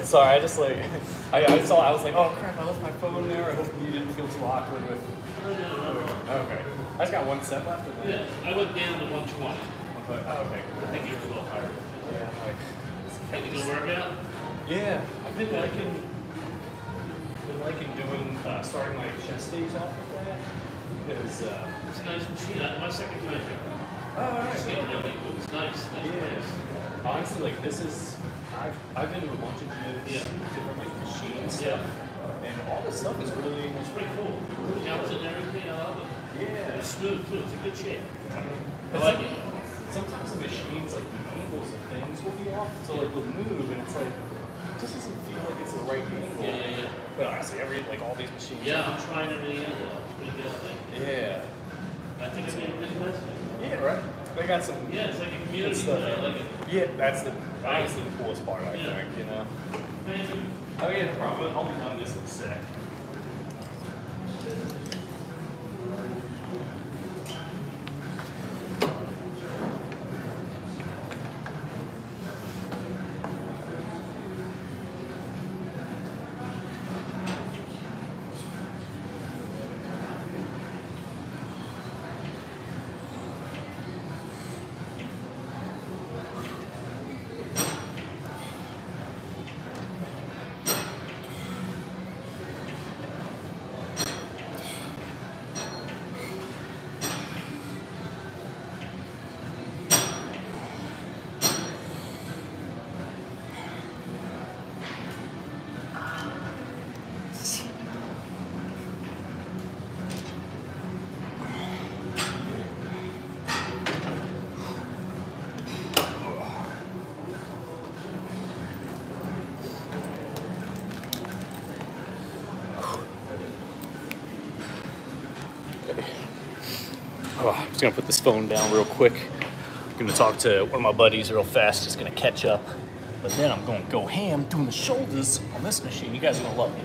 Oh, sorry. I just like I, I saw. I was like, oh crap! I left my phone there. I hope you didn't feel too awkward with. Okay. I just got one step left. Yeah, I went down to one twenty. But, oh, okay. I think you're a little higher. Yeah. like- Hey, you gonna work out? Yeah. I've been liking. Been liking doing uh, starting my chest days off with that because. Uh, It's a nice machine. I- My second time oh, all right. Just getting everything, nice. nice Yeah. place. Honestly, like this is. I've I've been to a bunch of gyms, different like machines, and all this stuff is really. it's pretty cool. Counts and everything, I love it. Yeah. It's smooth too, it's a good shape. I like it. Sometimes the machines, like the angles of things will be off, so like we'll move and it's like, it just doesn't feel like it's the right angle. Yeah, yeah, yeah. But honestly, every, like all these machines. Yeah, I'm trying everything out. It's pretty good, I think. Yeah. I think it's gonna be investment. Yeah, right. They got some. Yeah, it's like a good community, stuff. uh, like a, Yeah, that's the honestly the coolest part. I Yeah. think you know. thank you. Oh yeah, no problem. I'll be done this in a sec. Oh, I'm just gonna put this phone down real quick. I'm gonna talk to one of my buddies real fast, just gonna catch up. But then I'm gonna go ham doing the shoulders on this machine. You guys are gonna love it.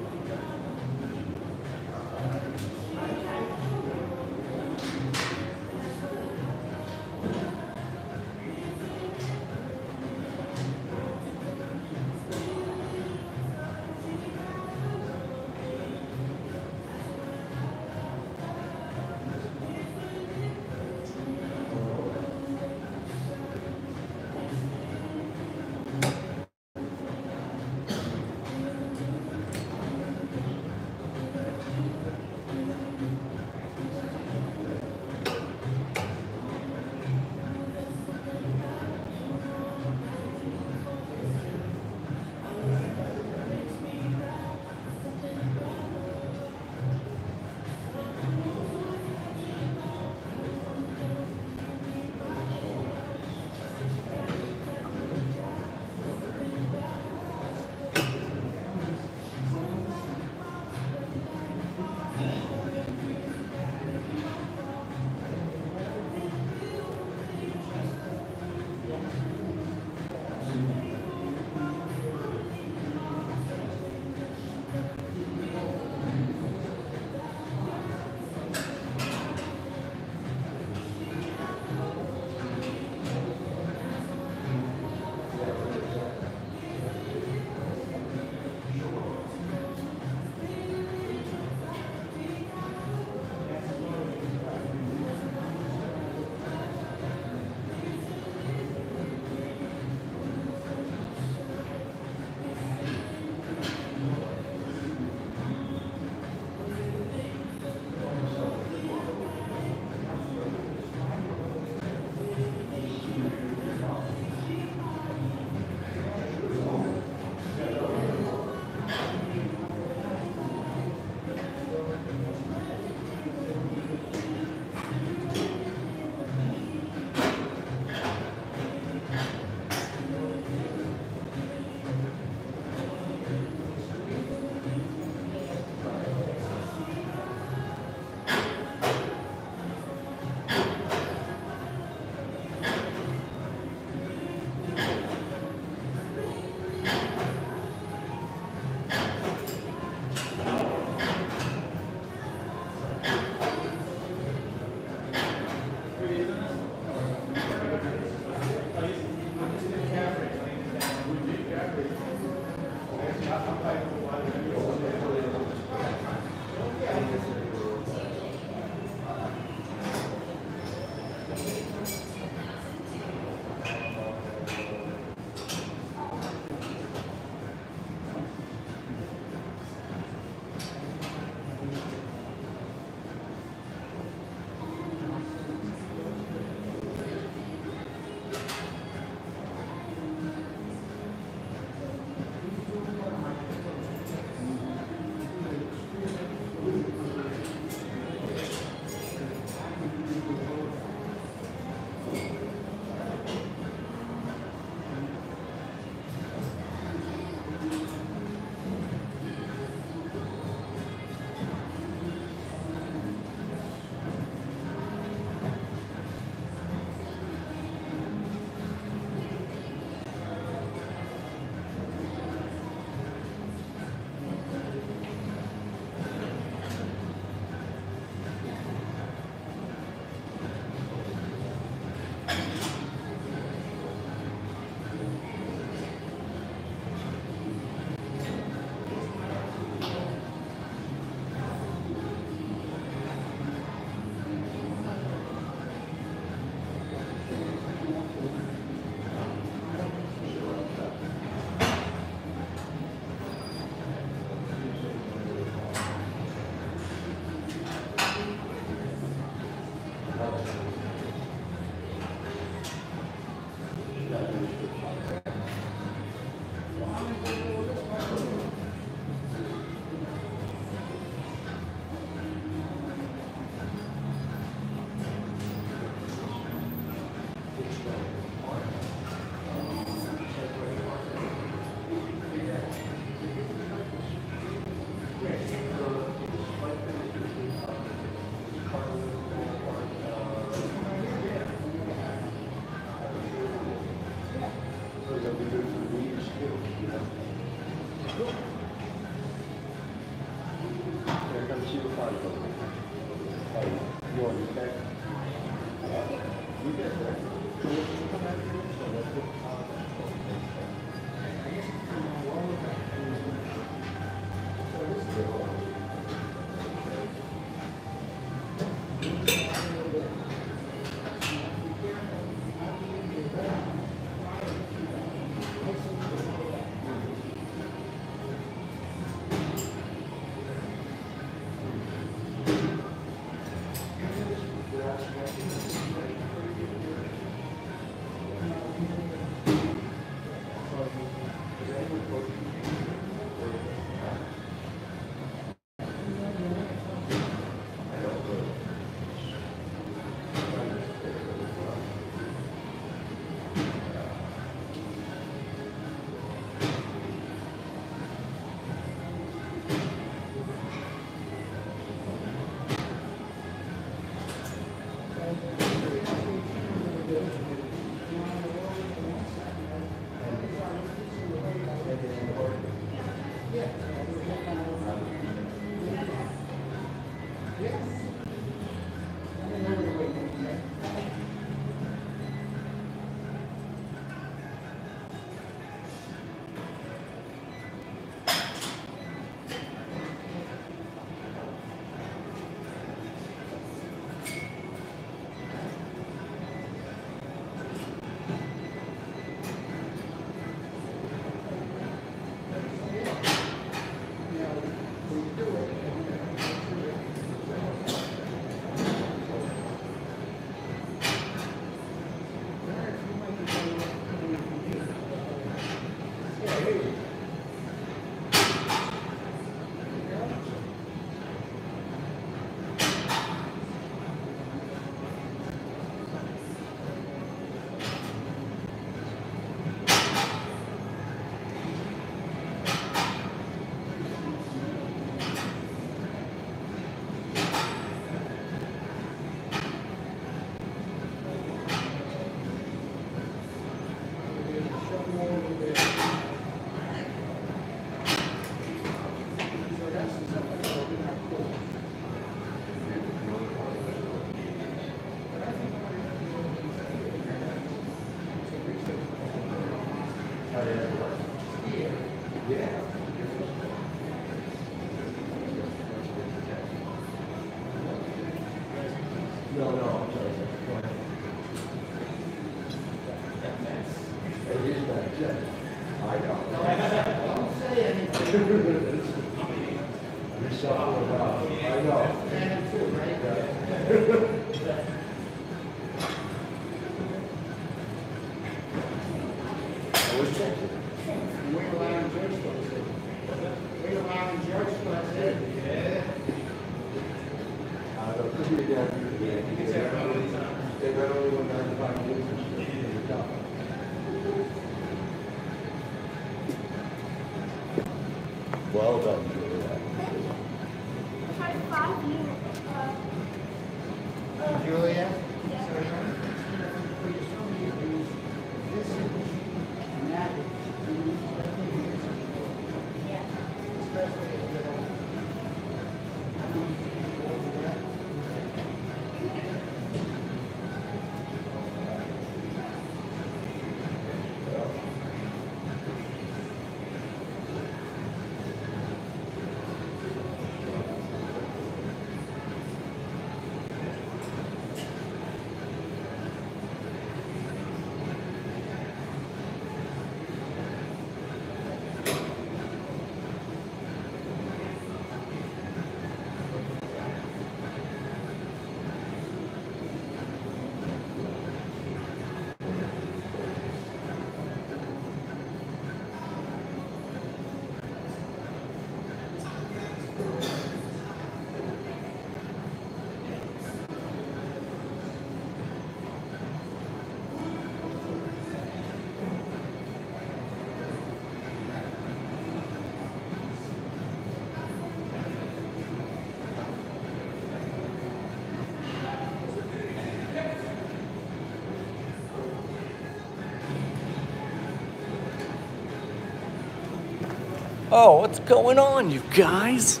Oh, what's going on, you guys?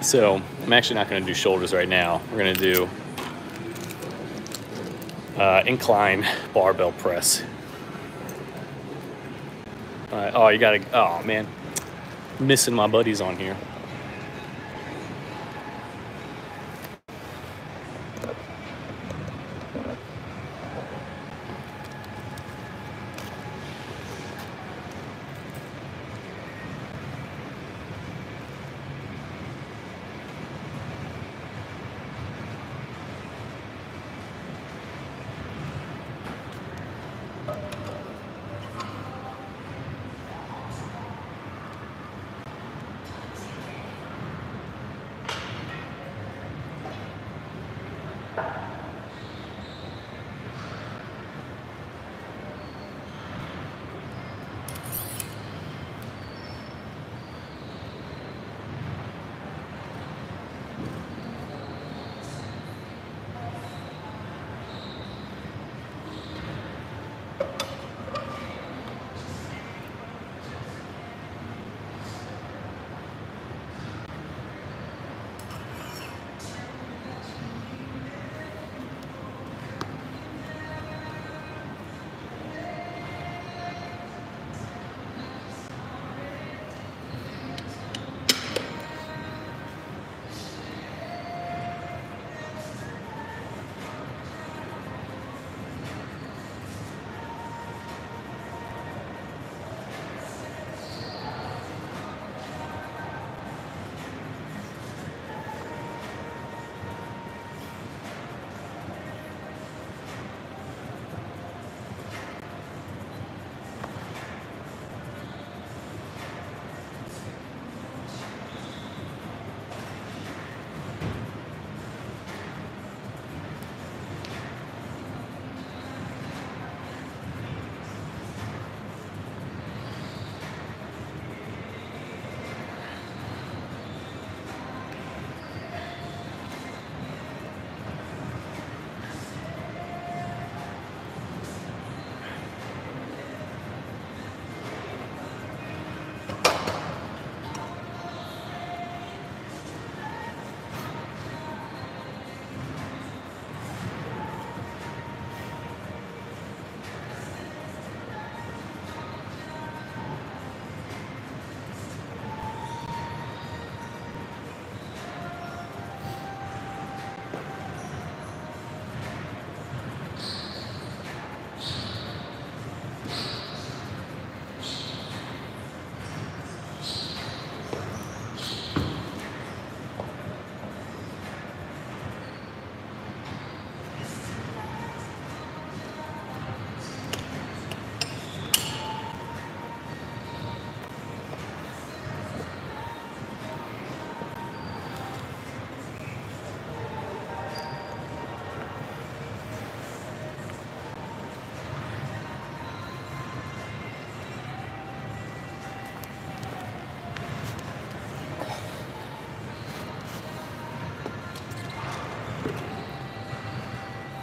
So, I'm actually not to do shoulders right now. We're to do uh, incline barbell press. Uh, oh, you got to, oh man, missing my buddies on here.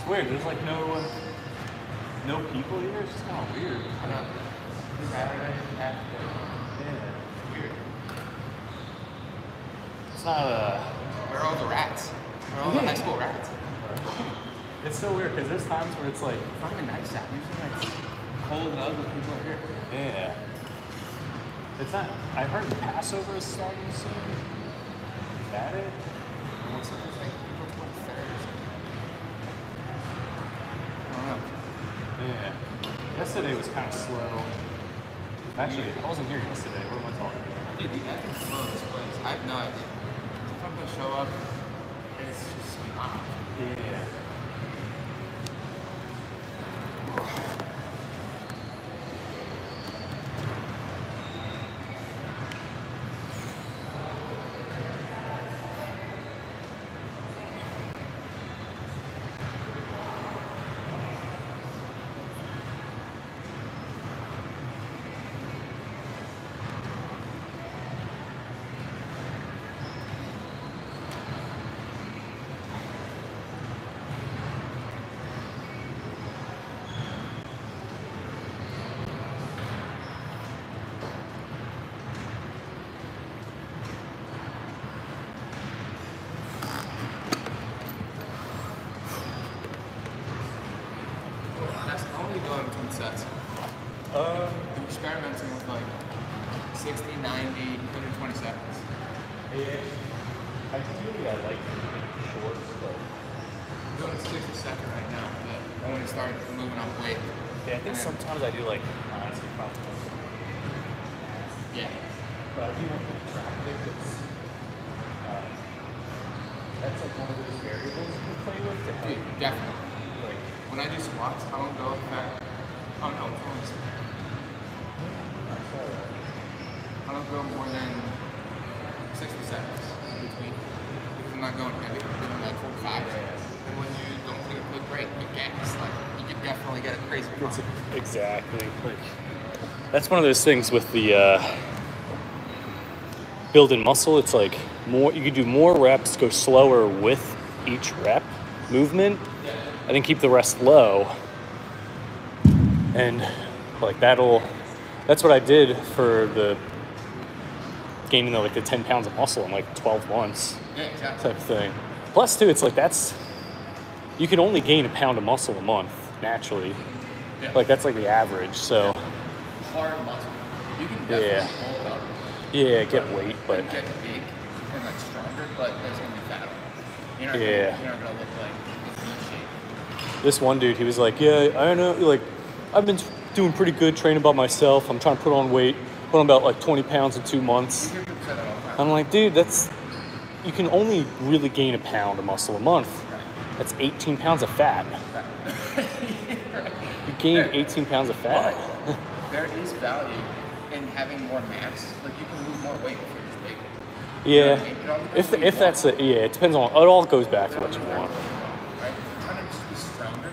Weird. There's like no uh, no people here. It's just kind of weird. I know. Yeah. Weird. It's not a. Where are all the rats? Where are all the high school rats? It's so weird because there's times where it's like, It's not even nice out. Usually like cold and ugly people are here. yeah. It's not. I heard Passover is starting soon. Is that it? What's it like? April 23rd. I don't know. Yeah. Yesterday was kind of slow. Actually, I wasn't here yesterday. What am I talking about? Dude, smell this place. I have no idea. If I'm gonna show up, and it's just. Yeah. That's only going between sets. Um. I'm experimenting with like 60, 90, 120 seconds. Yeah. Ideally, I like short, but I'm doing a 60 second right now, but I want to start moving up yeah, I think sometimes I do like honestly probably. Yeah. But I do want to it because uh, that's like one of those variables you can play with to help. Dude, definitely. Like, When I do squats, I don't go back. No, it's only squat. I don't go more than 60 seconds in between. Because I'm not going heavy. I'm doing like four, five. And when you don't take a quick break, you gas. Like, you definitely get a crazy pump. Exactly like that's one of those things with the uh, building muscle. It's like more you can do more reps, go slower with each rep movement, and then keep the rest low. And like that'll that's what I did for the gaining the, like the 10 pounds of muscle in like 12 months Yeah, exactly. type of thing. Plus, too, it's like that's you can only gain a pound of muscle a month naturally. Yeah. Like that's like the average. So Hard muscle. You can definitely Yeah. hold up yeah, get weight, but get big and like stronger, but there's gonna be fat. You're not Yeah. gonna, you're not gonna look like a V shape. this one dude, he was like, yeah, I don't know, like I've been doing pretty good training by myself. I'm trying to put on weight, put on about like 20 pounds in two months. You hear people say that all the time. I'm like, dude, that's you can only really gain a pound of muscle a month. That's 18 pounds of fat. You gained 18 pounds of fat. there is value in having more mass. Like you can lose more weight if you're just big. Yeah. It all depends If, if that's a, yeah, it depends on, it all goes back to what you want. Right? If you're trying to be stronger,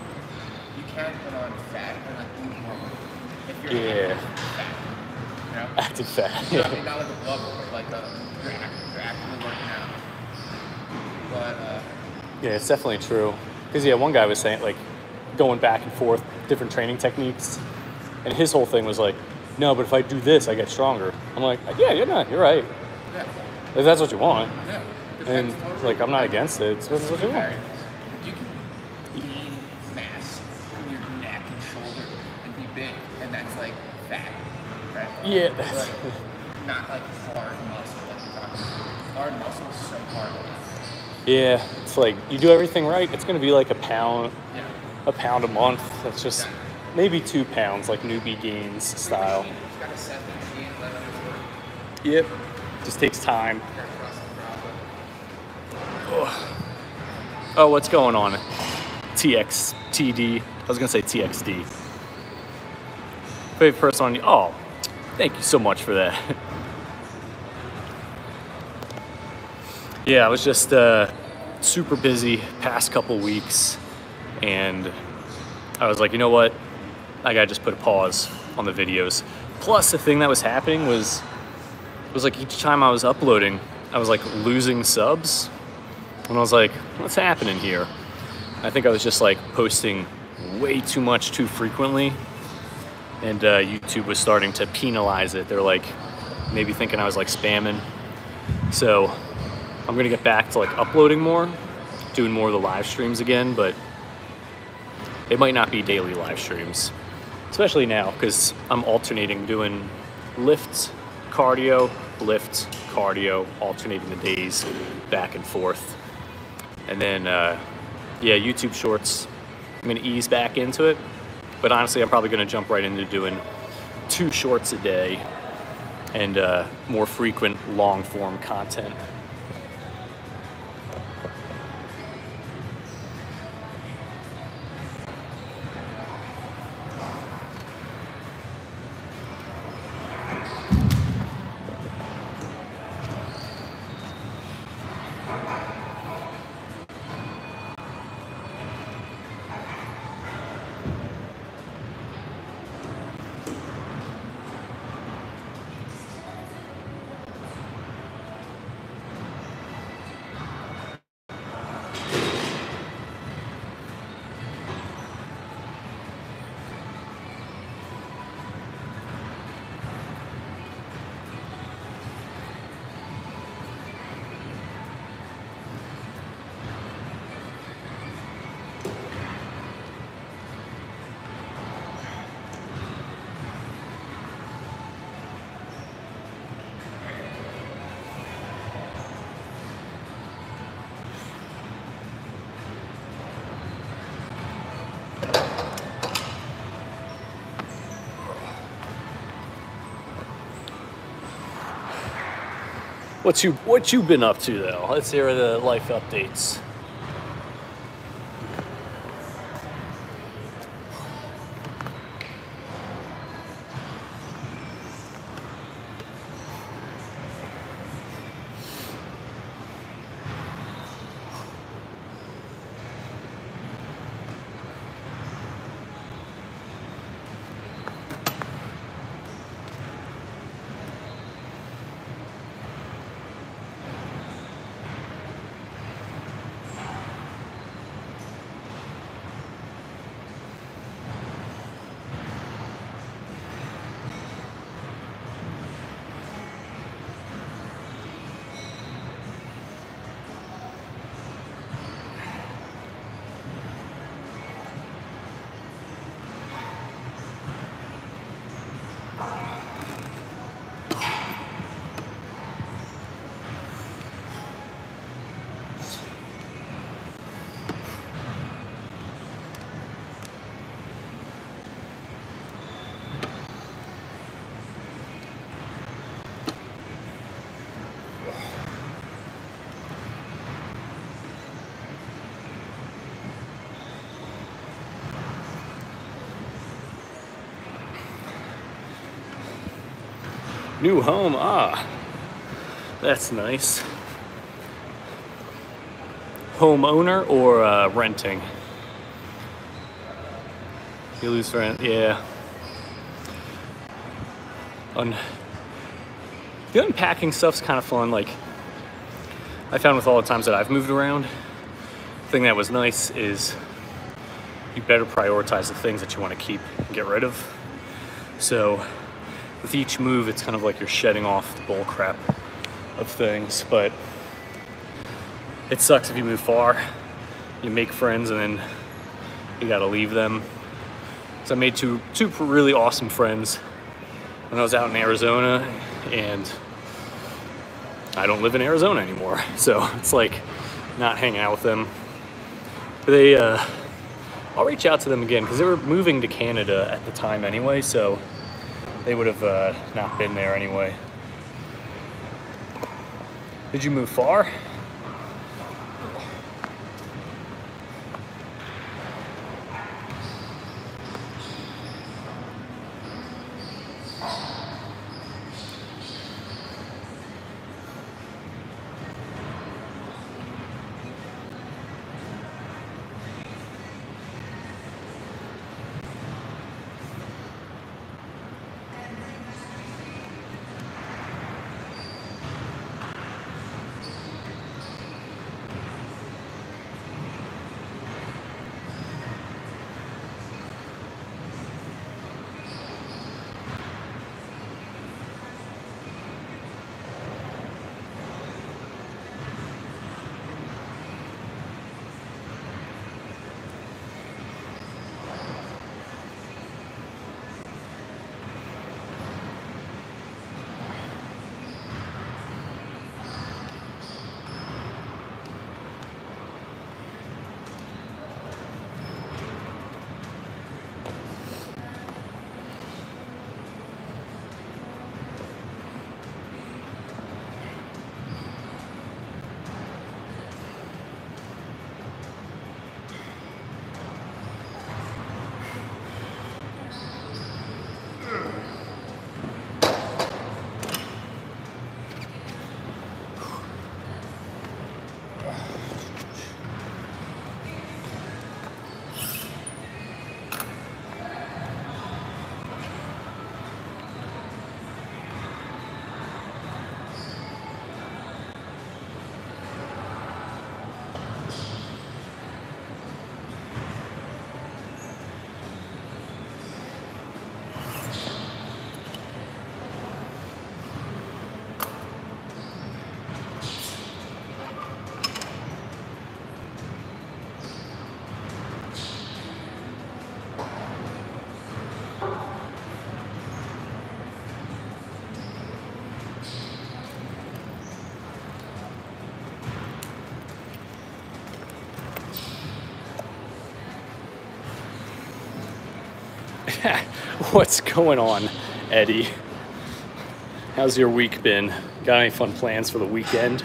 you can put on fat and like lose more weight. If you're Yeah. active fat. You know? Active fat. I mean, not like a blood but like a, you're, act, you're actively working out. But uh, Yeah, it's definitely true. Because, yeah, one guy was saying, like, going back and forth, different training techniques. And his whole thing was like, no, but if I do this, I get stronger. I'm like, yeah, you're not, you're right. yeah, If that's what you want. yeah. And, totally. like, I'm not against it. It's what you want. You can gain mass in your neck and shoulder and be big, and that's like fat, right? Yeah, that's- But not like hard muscle like. Hard muscle is so hard. Yeah, it's like, you do everything right, it's going to be like a pound, Yeah. A pound a month. That's just maybe two pounds, like newbie gains style. Yep. Just takes time. Oh, what's going on? TXTD. I was gonna say TXD. Favorite person on you. Oh, thank you so much for that. yeah, I was just uh, super busy past couple weeks, and I was like, you know what? I gotta just put a pause on the videos. Plus, the thing that was happening was it was like each time I was uploading, I was like losing subs. And I was like, what's happening here? I think I was just like posting way too much too frequently, and uh, YouTube was starting to penalize it. They're like maybe thinking I was like spamming. So I'm gonna get back to like uploading more, doing more of the live streams again, but it might not be daily live streams, especially now because I'm alternating doing lifts, cardio, lifts, cardio, alternating the days back and forth. And then, uh, yeah, YouTube Shorts, I'm gonna ease back into it, but honestly, I'm probably gonna jump right into doing two shorts a day and uh, more frequent long form content. What you what you been up to though? Let's hear the life updates. New home, ah, that's nice. Homeowner or uh, renting? You lose rent, yeah. Un- the unpacking stuff's kind of fun. Like I found with all the times that I've moved around, the thing that was nice is you better prioritize the things that you want to keep and get rid of. So with each move, it's kind of like you're shedding off the bull crap of things. But it sucks if you move far, you make friends, and then you got to leave them. So I made two two really awesome friends when I was out in Arizona, and I don't live in Arizona anymore. So it's like not hanging out with them. They, uh, I'll reach out to them again because they were moving to Canada at the time anyway. So they would have uh, not been there anyway. Did you move far? What's going on, Eddie? How's your week been? Got any fun plans for the weekend?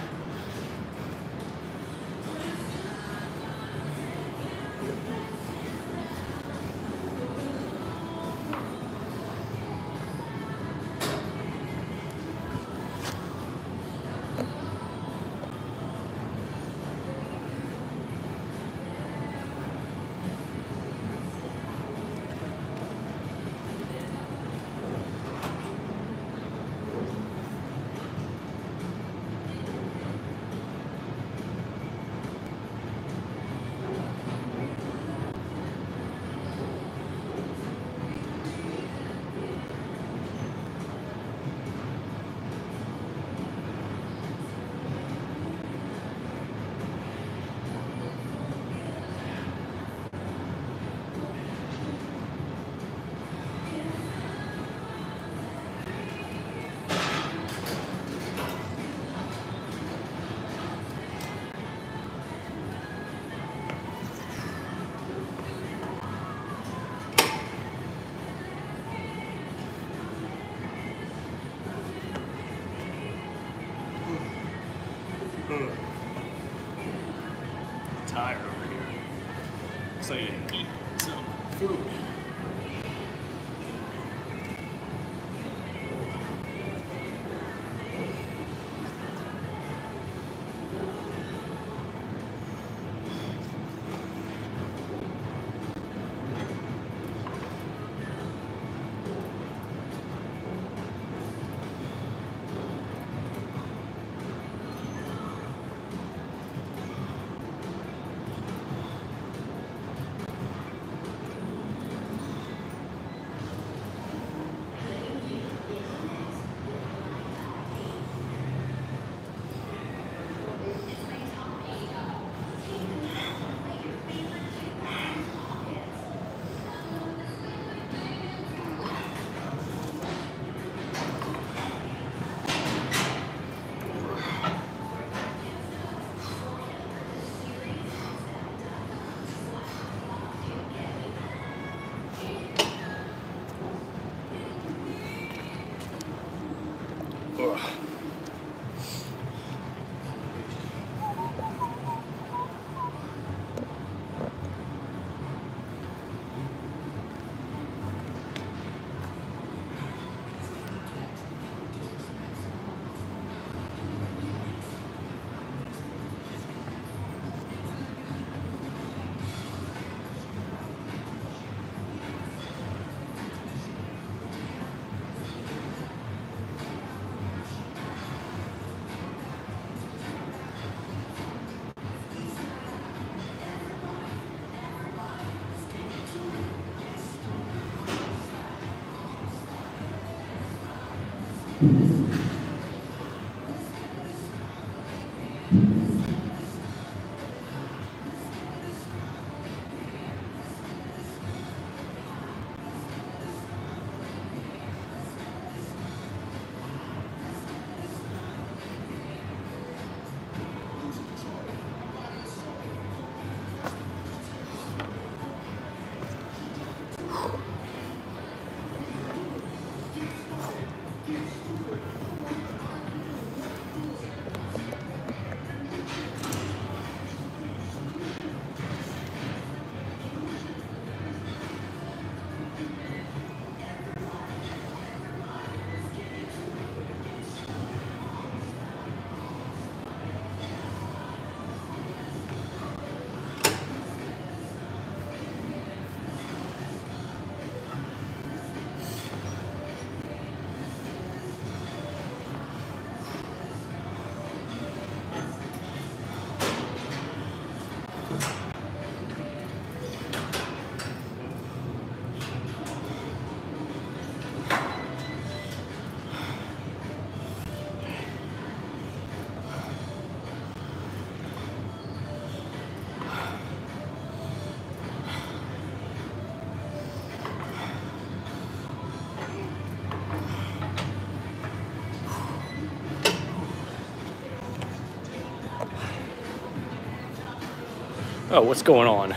Oh, what's going on?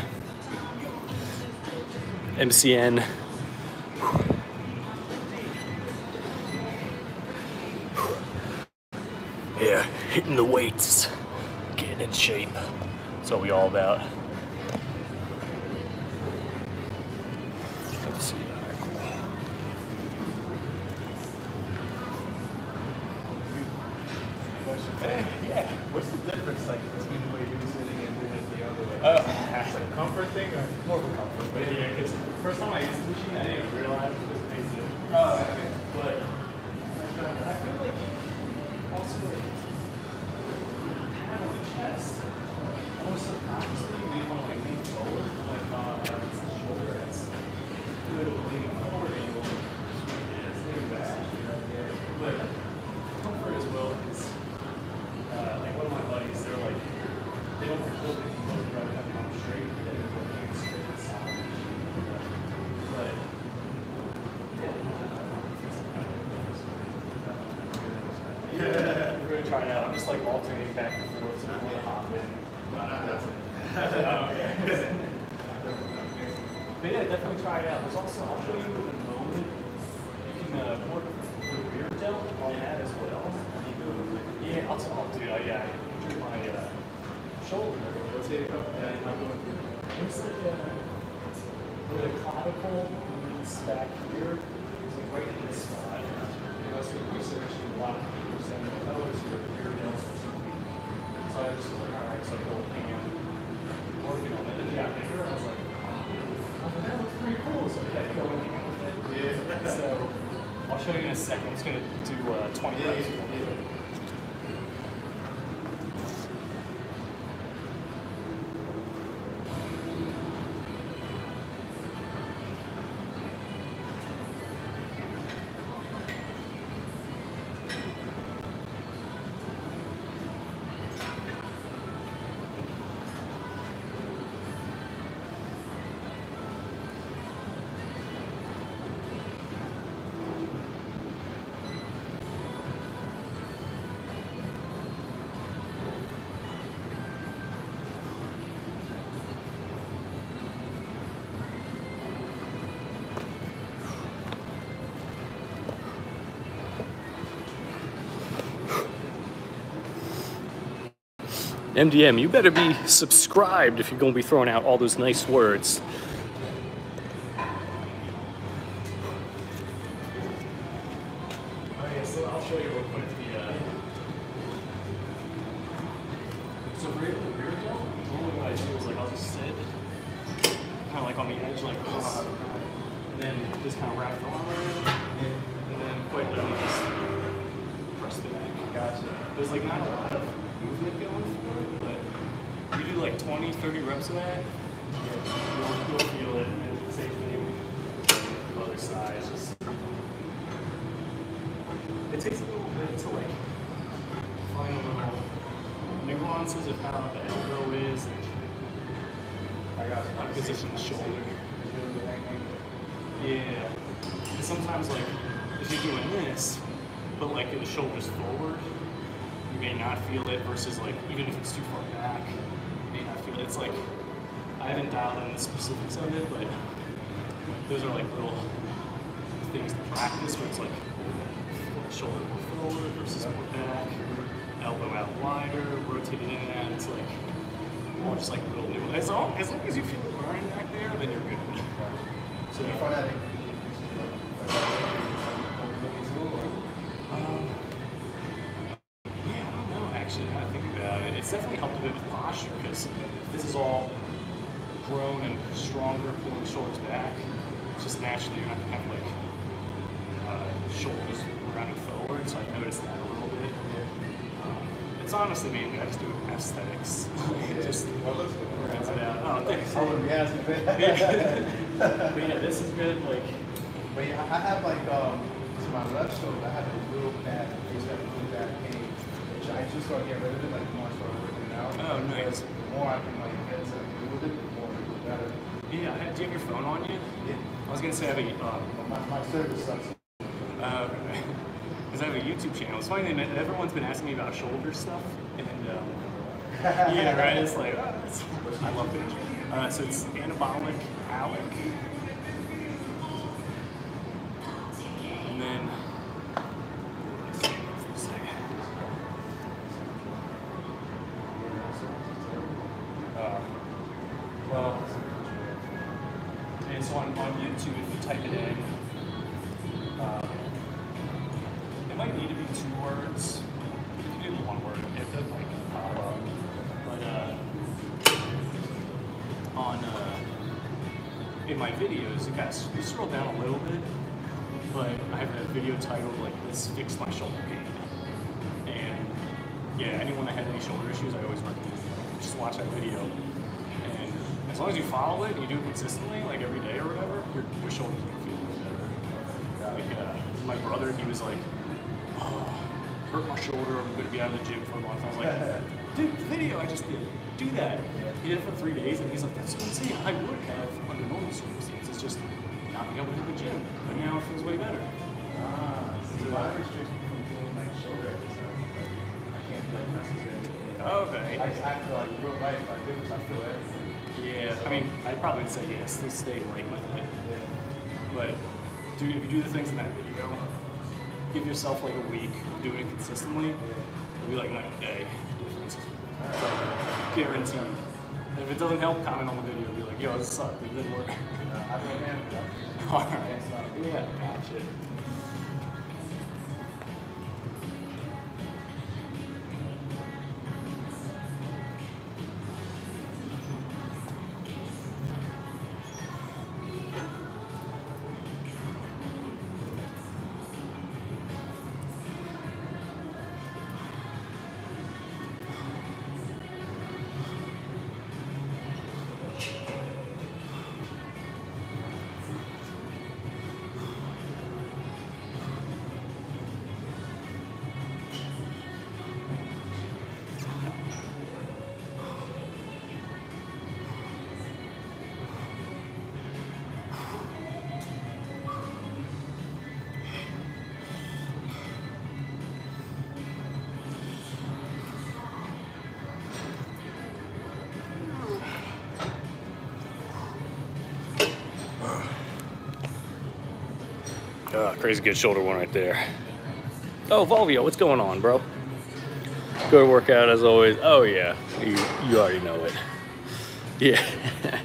MCN. Yeah, hitting the weights, getting in shape. That's what we all about. I'll show you in a second. I'm just gonna do uh, 20 reps. MDM, you better be subscribed if you're going to be throwing out all those nice words. Rotated in and out. It's like more just like a little new. As long as long as you feel it burning back there, then you're good. So you find um, yeah, I don't know actually. Now I think about it, it's definitely helped a bit with posture because this is all grown and stronger, pulling shoulders back. It's just naturally you're not gonna have like uh, shoulders rounded forward, so I noticed that it's honestly mainly I just do aesthetics. It just brings it out. Oh, thanks. but yeah, this is good. Like, But yeah, I have like, um, to my left shoulder, I have a real bad, face that really bad pain, which I just started getting rid of it, like the more I started working out. Oh, nice. The more I can like get to do with it, the more it better. yeah, do you have your phone on you? Yeah. I was gonna say I have a uh, my, my service sucks. uh, because I have a YouTube channel. It's funny everyone's been asking me about shoulder stuff, and um, yeah, right. It's like oh, I love it. Uh, so it's anabolic Alec, watch that video. And as long as you follow it and you do it consistently, like every day or whatever, your, your shoulder's gonna feel better. Like uh, my brother, he was like, oh, hurt my shoulder. I'm gonna be out of the gym for a month. I was like, dude, the video I just did, do that. He did it for three days, and he's like, that's insane. I would have under normal circumstances It's just not being able to hit the gym, but now it feels way better. Ah, so my restriction from doing like shoulder I can't do like presses or anything. Okay. I just have to like real life. I do this. I feel everything. Yeah, I mean, I'd probably say yes, to stay right with it. Yeah. But do if you do the things in that video, give yourself like a week of doing it consistently. It'll be like night and day difference. Like guaranteed. And if it doesn't help, comment on the video. Be like, yo, this sucked. It didn't work. Uh, I recommend it. All right. Yeah, gotcha. Crazy good shoulder one right there. Oh, Volvio, what's going on, bro? Good workout as always. Oh yeah, you you already know it. Yeah.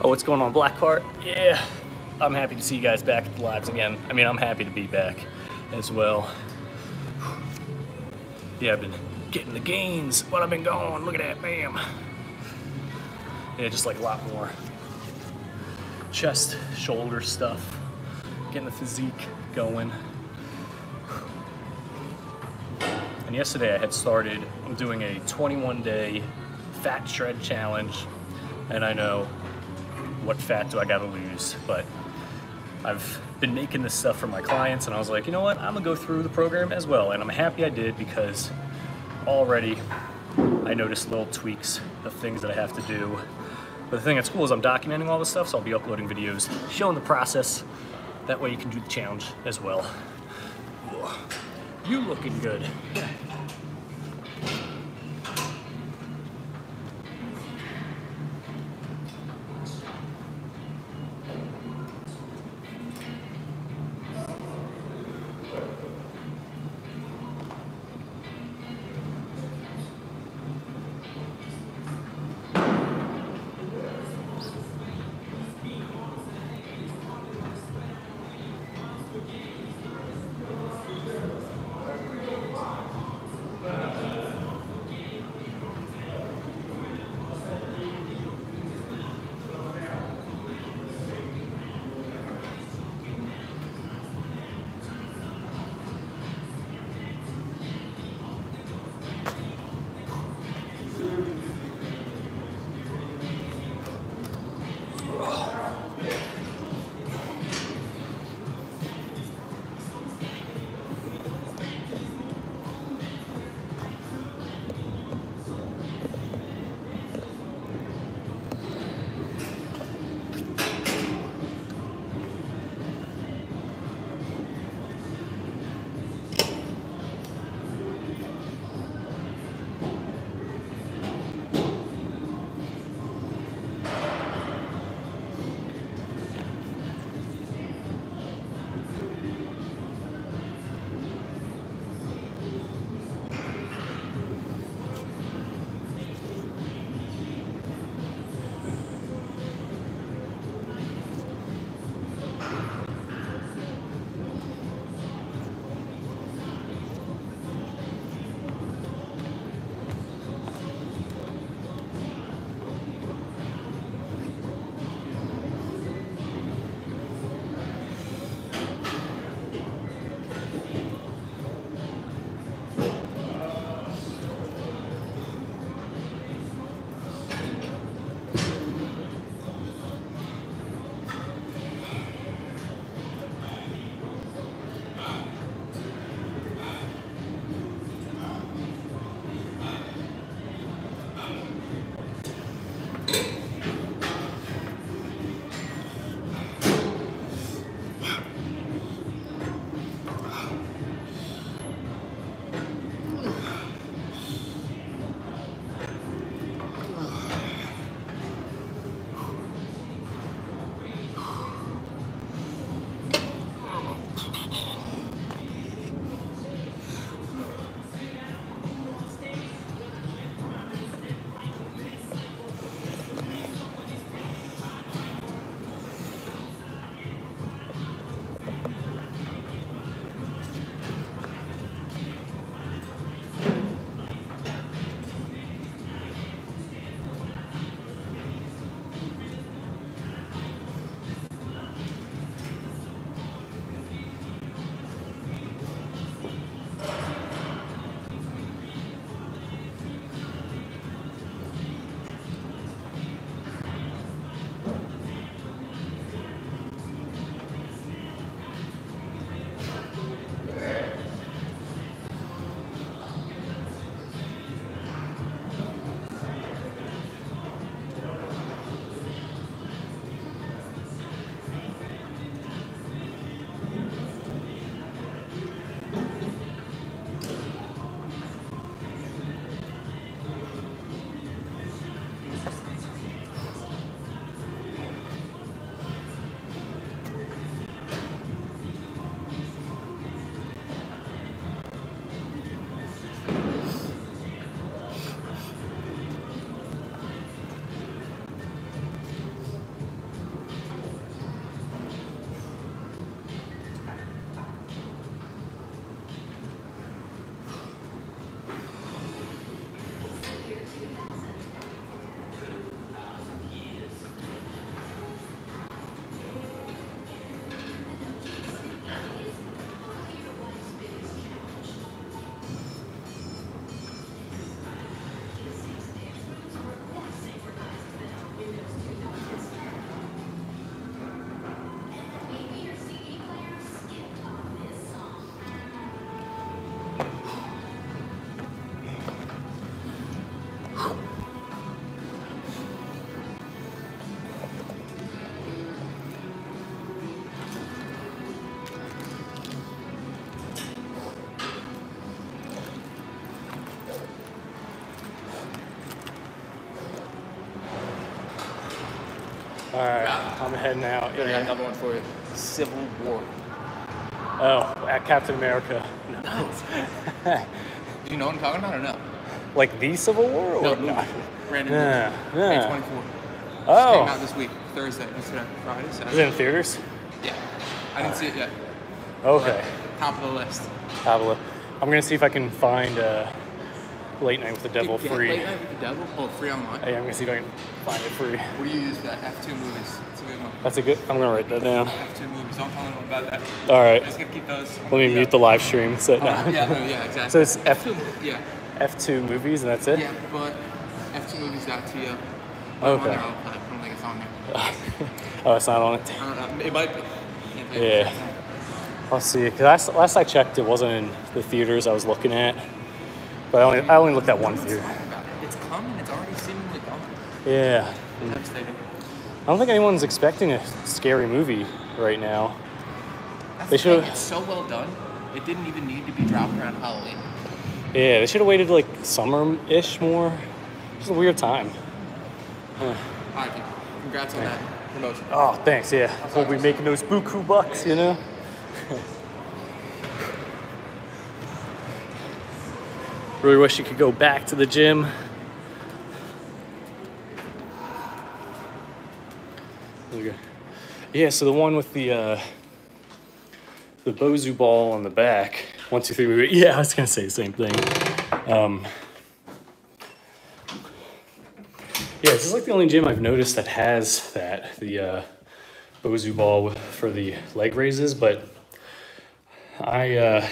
oh, what's going on, Blackheart? Yeah, I'm happy to see you guys back at the lives again. I mean, I'm happy to be back as well. Yeah, I've been getting the gains. while I've been gone. Look at that, bam. Yeah, just like a lot more chest, shoulder stuff, getting the physique going. And yesterday I had started doing a 21 day fat shred challenge. And I know what fat do I gotta lose, but I've been making this stuff for my clients and I was like, you know what, I'm gonna go through the program as well. And I'm happy I did because already I noticed little tweaks of things that I have to do. But the thing that's cool is I'm documenting all this stuff, so I'll be uploading videos showing the process. That way you can do the challenge as well. You looking good. I'm heading out. I got another one for you. Civil War. Oh, at Captain America. Do you know what I'm talking about or no? Like the Civil War? Or No, movie. Brandon Yeah, movie. yeah. A24. Came Oh, out this week, Thursday, of Friday, is it Saturday. in theaters? Yeah. I didn't see it yet. Okay. Top of the list. Have a look. I'm gonna see if I can find uh, Late Night with the Devil yeah, free. Late Night with the Devil? Oh, free online. Hey, I'm gonna see if I can find it free. What do you use for that? F2 movies. It's a good one. That's a good. I'm gonna write that down. F2 movies. Don't tell anyone about that. All right. Just gotta keep those. Let me mute the live stream. So, Uh, yeah, no, yeah, exactly. So it's F F2, yeah, F2 movies and that's it. yeah, but F2movies.to. Okay. I don't think it's on there. Oh, it's not on it. I don't know. It might be. Can't tell you. Yeah. I'll see. Cause last, last I checked, it wasn't in the theaters I was looking at. But I only I only looked at one theater. Talk about it. It's coming. It's already seemingly gone. Yeah. I don't think anyone's expecting a scary movie right now. That's They the should've- It's so well done. It didn't even need to be dropped around Halloween. Yeah, they should have waited like summer-ish more. It's a weird time. All right, dude. Congrats on that promotion. Oh, thanks. Yeah, we'll be making those buku bucks, you know. Really wish you could go back to the gym. Yeah, so the one with the uh, the BOSU ball on the back. One, two, three. Yeah, I was gonna say the same thing. Um, yeah, this is like the only gym I've noticed that has that the uh, BOSU ball for the leg raises, but I uh,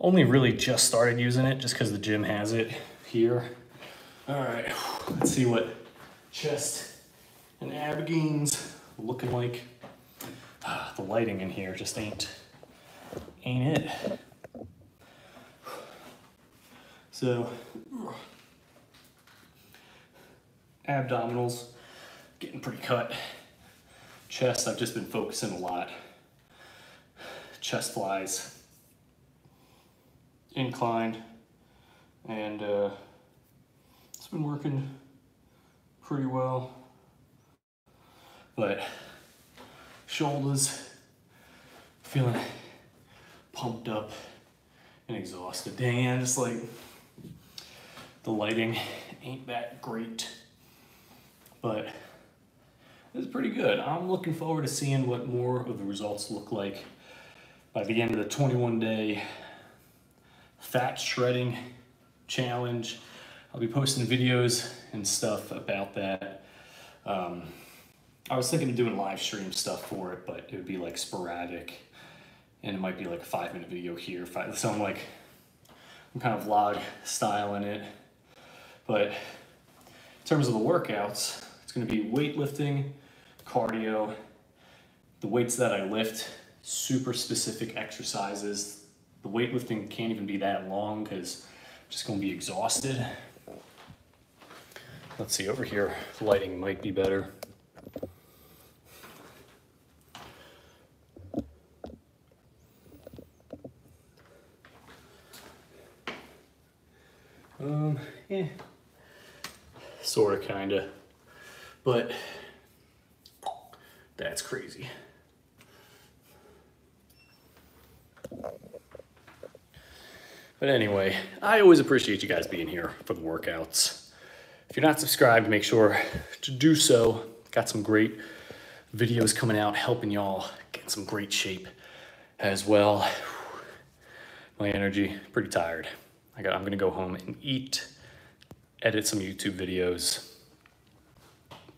only really just started using it just because the gym has it here. All right, let's see what chest and ab gains looking like. Ah, the lighting in here just ain't ain't it. So abdominals getting pretty cut. Chest, I've just been focusing a lot. Chest flies, incline, and uh, it's been working pretty well. But shoulders, feeling pumped up and exhausted. Dang, just like the lighting ain't that great, but it's pretty good. I'm looking forward to seeing what more of the results look like by the end of the 21 day fat shredding challenge. I'll be posting videos and stuff about that. Um, I was thinking of doing live stream stuff for it, but it would be like sporadic and it might be like a five minute video here. Five, so I'm like, I'm kind of vlog styling it. But in terms of the workouts, it's gonna be weightlifting, cardio, the weights that I lift, super specific exercises. The weightlifting can't even be that long because I'm just gonna be exhausted. Let's see, over here, lighting might be better. Um, yeah. Sorta, kinda. But that's crazy. But anyway, I always appreciate you guys being here for the workouts. If you're not subscribed, make sure to do so. Got some great videos coming out helping y'all get some great shape as well. My energy, pretty tired. I got, I'm gonna go home and eat, edit some YouTube videos,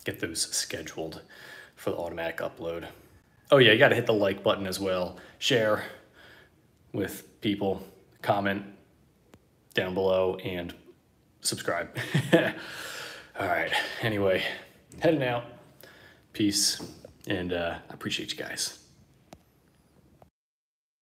get those scheduled for the automatic upload. Oh yeah, you gotta hit the like button as well. Share with people, comment down below, and subscribe. All right, anyway, heading out. Peace, and uh, I appreciate you guys.